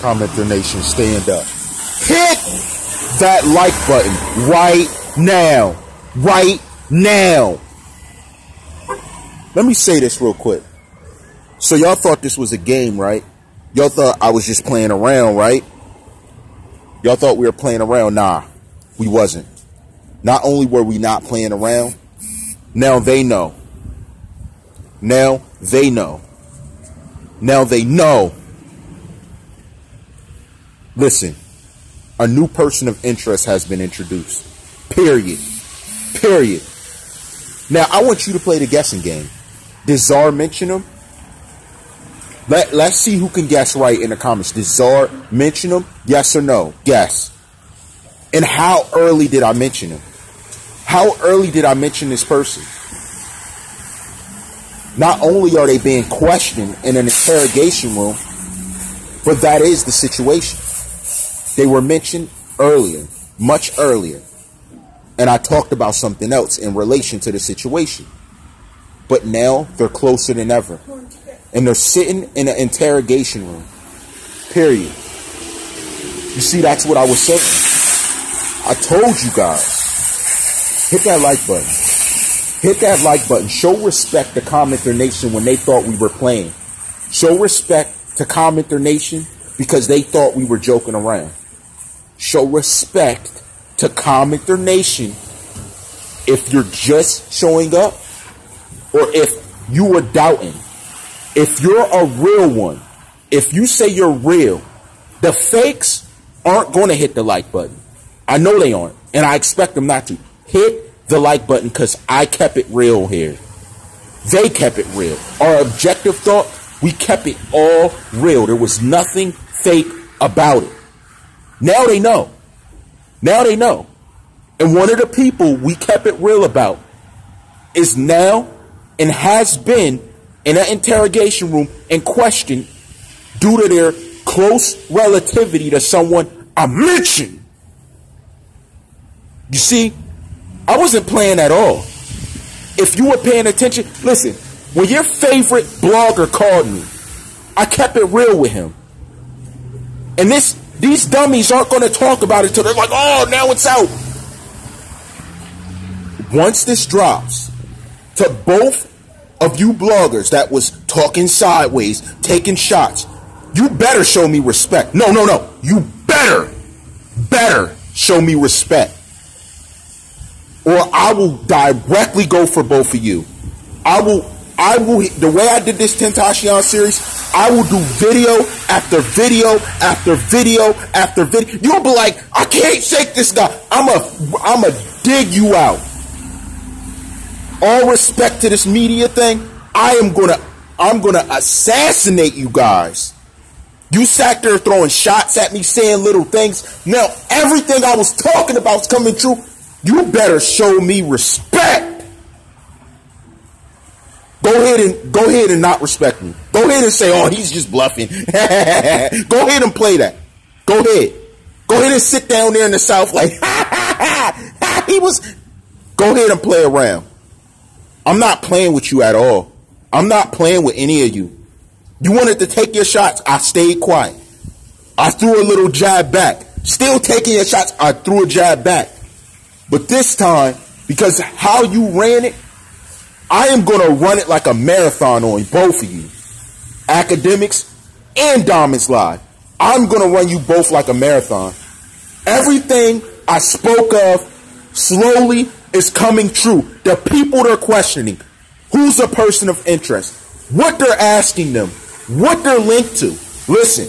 Commenter Nation, stand up. Hit that like button right now. Right now. Let me say this real quick. So y'all thought this was a game, right? Y'all thought I was just playing around, right? Y'all thought we were playing around. Nah, we wasn't. Not only were we not playing around, now they know. Now they know. Now they know. Listen, a new person of interest has been introduced. Period. Period. Now, I want you to play the guessing game. Did Czar mention him? Let, let's see who can guess right in the comments. Did Czar mention him? Yes or no? Guess. And how early did I mention him? How early did I mention this person? Not only are they being questioned in an interrogation room, but that is the situation. They were mentioned earlier, much earlier. And I talked about something else in relation to the situation. But now they're closer than ever. And they're sitting in an interrogation room. Period. You see, that's what I was saying. I told you guys. Hit that like button. Hit that like button. Show respect to Commenter Nation when they thought we were playing. Show respect to Commenter Nation because they thought we were joking around. Show respect to comic Commenter Nation if you're just showing up or if you were doubting. If you're a real one, if you say you're real, the fakes aren't going to hit the like button. I know they aren't, and I expect them not to. Hit the like button because I kept it real here. They kept it real. Our objective thought, we kept it all real. There was nothing fake about it. Now they know. Now they know. And one of the people we kept it real about is now and has been in an interrogation room and questioned due to their close relativity to someone I mentioned. You see, I wasn't playing at all. If you were paying attention, listen, when your favorite blogger called me, I kept it real with him. And this these dummies aren't going to talk about it till they're like, oh, now it's out. Once this drops, to both of you bloggers that was talking sideways, taking shots, you better show me respect. No, no, no. You better, better show me respect. Or I will directly go for both of you. I will, I will, the way I did this Tentacion series, I will do video after video after video after video. You'll be like, I can't shake this guy. I'm a, I'm a dig you out all respect to this media thing, I am gonna I'm gonna assassinate you guys. You sat there throwing shots at me, saying little things. Now everything I was talking about is coming true. You better show me respect. Go ahead and go ahead and not respect me. Go ahead and say, "Oh, he's just bluffing." go ahead and play that. Go ahead. Go ahead and sit down there in the south like he was. Go ahead and play around. I'm not playing with you at all. I'm not playing with any of you. You wanted to take your shots. I stayed quiet. I threw a little jab back. Still taking your shots. I threw a jab back. But this time, because how you ran it, I am going to run it like a marathon on both of you. Akademiks and DomisLive. I'm going to run you both like a marathon. Everything I spoke of slowly is coming true. The people they're questioning, who's a person of interest, what they're asking them, what they're linked to. Listen,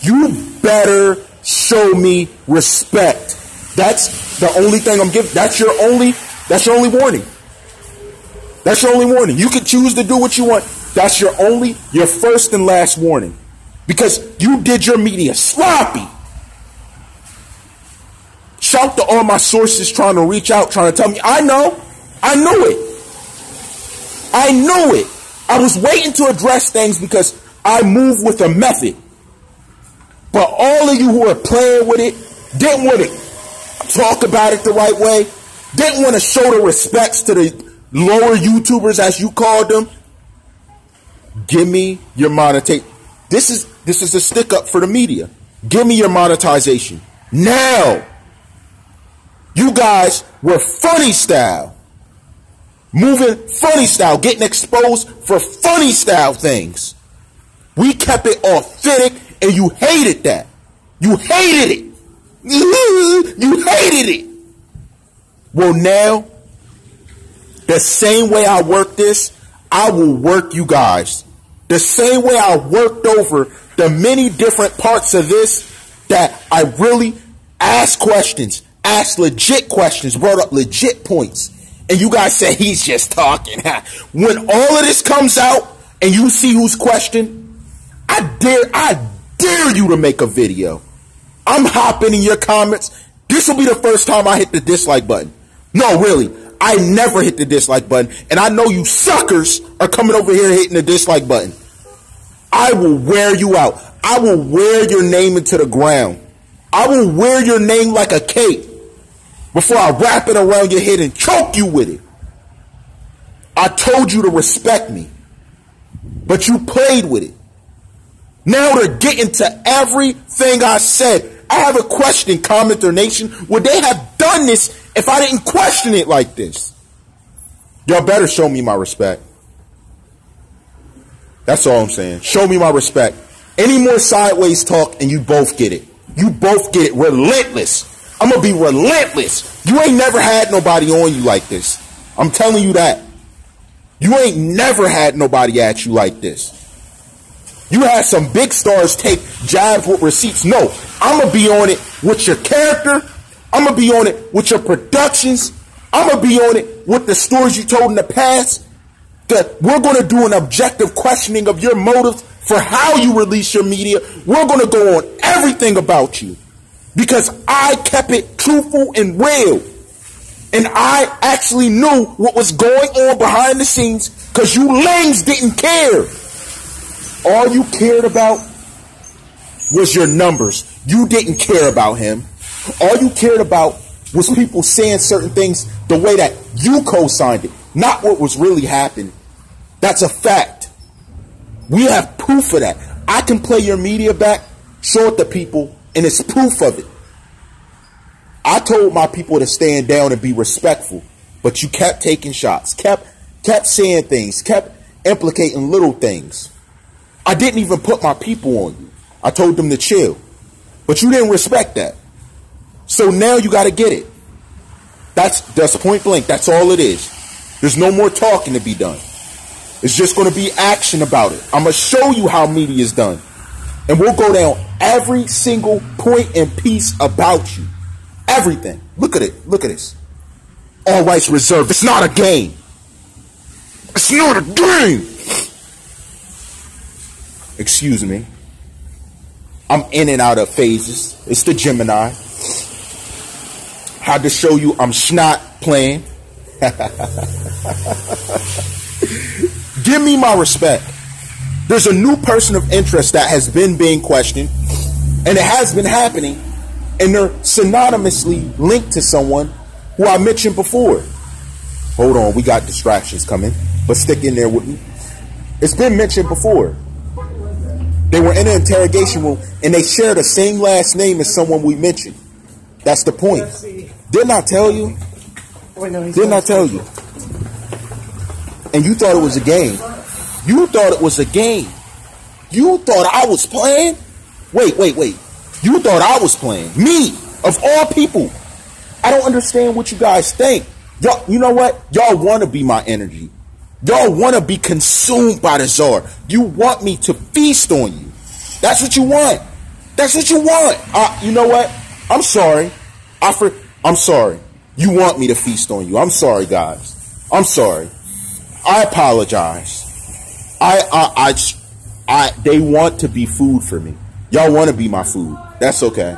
you better show me respect. That's the only thing I'm giving. That's your only. That's your only warning. That's your only warning. You can choose to do what you want. That's your only, your first and last warning. Because you did your media sloppy. Shout to all my sources trying to reach out, trying to tell me, I know, I knew it. I knew it. I was waiting to address things because I move with a method. But all of you who are playing with it didn't want to talk about it the right way, didn't want to show the respects to the lower YouTubers as you called them. Give me your monetary. This is this is a stick up for the media. Give me your monetization. Now. You guys were funny style. Moving funny style, getting exposed for funny style things. We kept it authentic and you hated that. You hated it. You hated it. Well, now, the same way I work this, I will work you guys. The same way I worked over the many different parts of this that I really asked questions, asked legit questions, brought up legit points. And you guys say he's just talking. when all of this comes out and you see who's questioned, I dare, I dare you to make a video. I'm hopping in your comments. This will be the first time I hit the dislike button. No, really. I never hit the dislike button. And I know you suckers are coming over here hitting the dislike button. I will wear you out. I will wear your name into the ground. I will wear your name like a cape before I wrap it around your head and choke you with it. I told you to respect me, but you played with it. Now they're getting to everything I said. I have a question, commenter nation. Would they have done this if I didn't question it like this? Y'all better show me my respect. That's all I'm saying. Show me my respect. Any more sideways talk and you both get it. You both get it. Relentless. I'm going to be relentless. You ain't never had nobody on you like this. I'm telling you that. You ain't never had nobody at you like this. You had some big stars take jabs with receipts. No, I'm going to be on it with your character. I'm going to be on it with your productions. I'm going to be on it with the stories you told in the past. That we're going to do an objective questioning of your motives for how you release your media. We're going to go on everything about you because I kept it truthful and real. And I actually knew what was going on behind the scenes because you lames didn't care. All you cared about was your numbers. You didn't care about him. All you cared about was people saying certain things the way that you co-signed it, not what was really happening. That's a fact. We have proof of that. I can play your media back, show it to people, and it's proof of it. I told my people to stand down and be respectful, but you kept taking shots, kept kept saying things, kept implicating little things. I didn't even put my people on you. I told them to chill. But you didn't respect that. So now you got to get it. That's that's point blank. That's all it is. There's no more talking to be done. It's just going to be action about it. I'm going to show you how media is done. And we'll go down every single point and piece about you. Everything. Look at it. Look at this. All rights reserved. It's not a game. It's not a game. Excuse me. I'm in and out of phases. It's the Gemini. Had to show you I'm snot playing. Give me my respect. There's a new person of interest that has been being questioned, and it has been happening, and they're synonymously linked to someone who I mentioned before. Hold on, we got distractions coming, but stick in there with me. It's been mentioned before. They were in an interrogation room and they share the same last name as someone we mentioned. That's the point. Didn't I tell you? Didn't I tell you? and you thought it was a game. You thought it was a game. You thought I was playing? Wait, wait, wait. You thought I was playing. Me, of all people. I don't understand what you guys think. Y'all, you know what? Y'all want to be my energy. Y'all want to be consumed by the czar. You want me to feast on you. That's what you want. That's what you want. Uh, you know what? I'm sorry. I for, I'm sorry. You want me to feast on you. I'm sorry, guys. I'm sorry. I apologize. I, I, I, I, they want to be food for me. Y'all want to be my food. That's okay.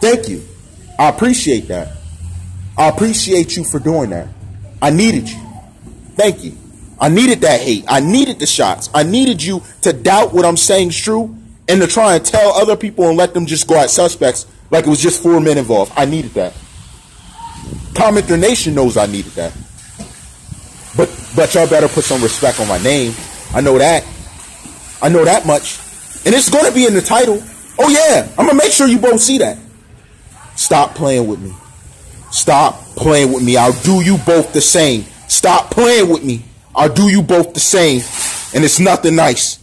Thank you. I appreciate that. I appreciate you for doing that. I needed you. Thank you. I needed that hate. I needed the shots. I needed you to doubt what I'm saying is true and to try and tell other people and let them just go at suspects like it was just four men involved. I needed that. Commenter Nation knows I needed that. But but y'all better put some respect on my name. I know that. I know that much. And it's to be in the title. Oh yeah, I'm gonna make sure you both see that. Stop playing with me. Stop playing with me. I'll do you both the same. Stop playing with me. I'll do you both the same. And it's nothing nice.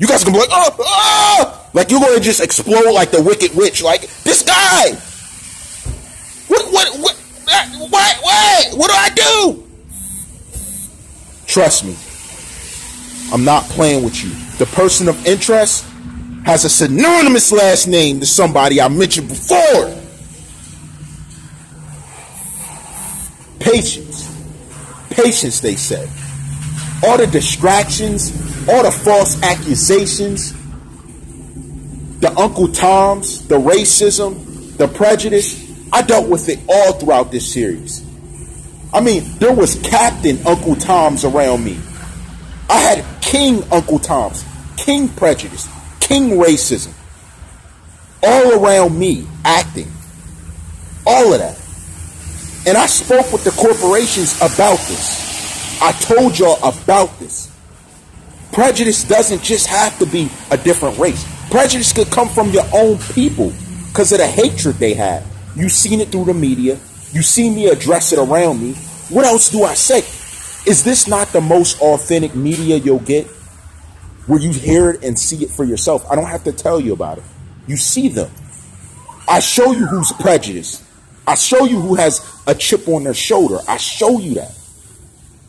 You guys gonna be like, oh, oh! Like you're gonna just explode like the wicked witch. Like, this guy! What, what, what, what, what, what do I do? Trust me. I'm not playing with you. The person of interest has a synonymous last name to somebody I mentioned before. Patience. Patience, they said. All the distractions, all the false accusations, the Uncle Toms, the racism, the prejudice. I dealt with it all throughout this series. I mean, there was Captain Uncle Toms around me. I had King Uncle Toms, King Prejudice, King Racism, all around me acting. All of that. And I spoke with the corporations about this. I told y'all about this. Prejudice doesn't just have to be a different race. Prejudice could come from your own people because of the hatred they have. You've seen it through the media. You see me address it around me. What else do I say? Is this not the most authentic media you'll get? Where you hear it and see it for yourself. I don't have to tell you about it. You see them. I show you who's prejudiced. I show you who has a chip on their shoulder. I show you that.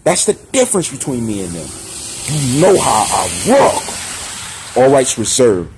That's the difference between me and them. You know how I work. All rights reserved.